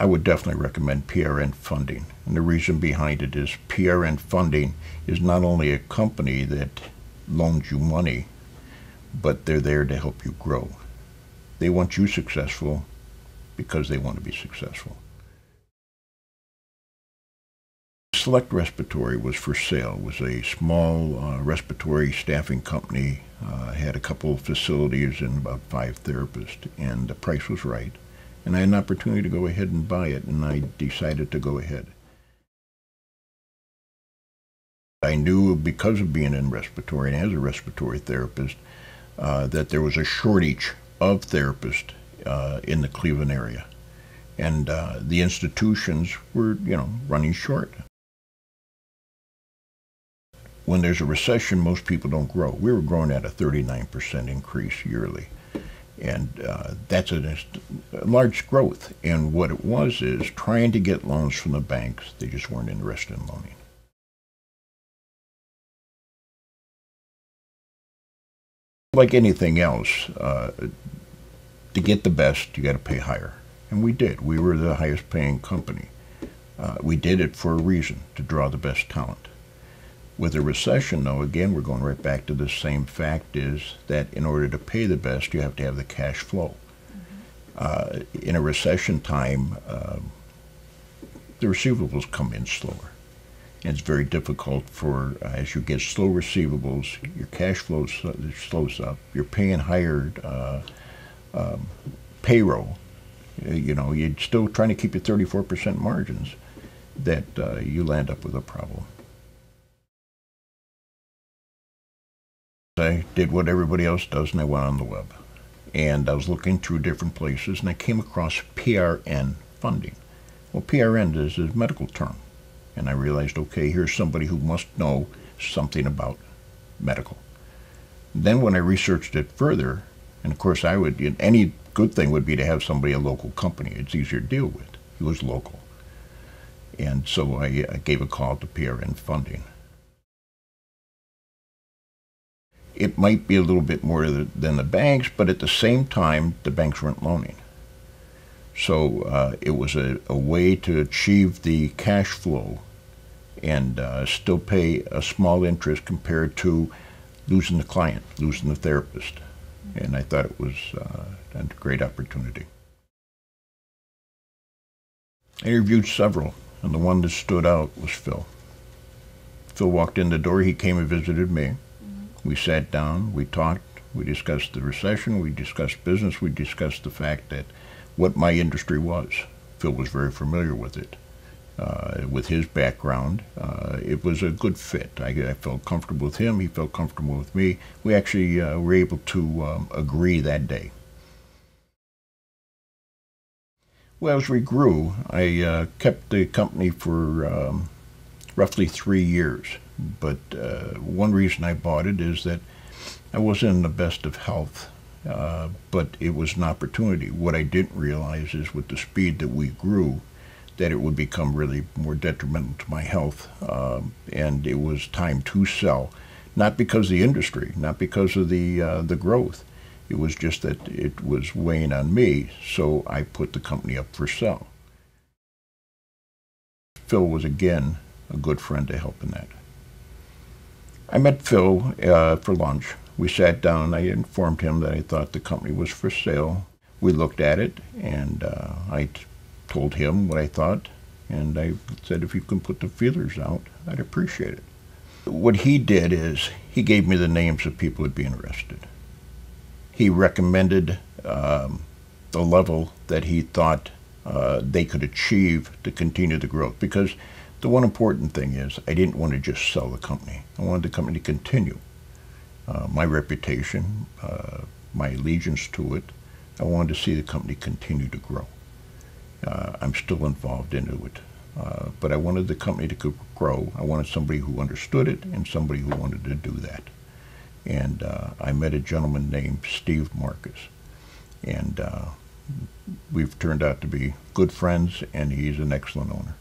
I would definitely recommend PRN funding. And the reason behind it is PRN funding is not only a company that loans you money, but they're there to help you grow. They want you successful because they want to be successful. Select Respiratory was for sale. It was a small uh, respiratory staffing company. Uh, had a couple of facilities and about five therapists, and the price was right. And I had an opportunity to go ahead and buy it, and I decided to go ahead. I knew because of being in respiratory and as a respiratory therapist uh, that there was a shortage of therapists uh, in the Cleveland area. And uh, the institutions were, you know, running short. When there's a recession, most people don't grow. We were growing at a 39% increase yearly. And uh, that's a, a large growth. And what it was is trying to get loans from the banks, they just weren't interested in loaning. Like anything else, uh, to get the best, you got to pay higher. And we did. We were the highest paying company. Uh, we did it for a reason, to draw the best talent. With a recession, though, again, we're going right back to the same fact is that in order to pay the best, you have to have the cash flow. Uh, in a recession time, uh, the receivables come in slower. And it's very difficult for, uh, as you get slow receivables, your cash flow slows up. You're paying higher uh, um, payroll. Uh, you know, you're still trying to keep your 34% margins, that uh, you land up with a problem. I did what everybody else does and I went on the web. And I was looking through different places and I came across PRN funding. Well, PRN is a medical term. And I realized, okay, here's somebody who must know something about medical. Then when I researched it further, and of course I would, any good thing would be to have somebody, a local company. It's easier to deal with. He was local. And so I, I gave a call to PRN funding. It might be a little bit more than the banks, but at the same time, the banks weren't loaning. So uh, it was a, a, way to achieve the cash flow and uh, still pay a small interest compared to losing the client, losing the therapist. And I thought it was uh, a great opportunity. I interviewed several, and the one that stood out was Phil. Phil walked in the door, he came and visited me. We sat down, we talked, we discussed the recession, we discussed business, we discussed the fact that what my industry was. Phil was very familiar with it. Uh, with his background, uh, it was a good fit. I, I, felt comfortable with him. He felt comfortable with me. We actually uh, were able to um, agree that day. Well, as we grew, I uh, kept the company for um, roughly three years. But uh, one reason I bought it is that I wasn't in the best of health, uh, but it was an opportunity. What I didn't realize is with the speed that we grew, that it would become really more detrimental to my health, um, and it was time to sell. Not because of the industry, not because of the uh, the growth. It was just that it was weighing on me, so I put the company up for sale. Phil was again a good friend to help in that. I met Phil uh, for lunch. We sat down. I informed him that I thought the company was for sale. We looked at it, and uh, I told him what I thought, and I said if you can put the feelers out, I'd appreciate it. What he did is he gave me the names of people who'd be interested. He recommended um, the level that he thought uh, they could achieve to continue the growth because the one important thing is I didn't want to just sell the company. I wanted the company to continue. Uh, my reputation, uh, my allegiance to it, I wanted to see the company continue to grow. Uh, I'm still involved into it. Uh, but I wanted the company to grow. I wanted somebody who understood it and somebody who wanted to do that. And uh, I met a gentleman named Steve Marcus. And uh, we've turned out to be good friends, and he's an excellent owner.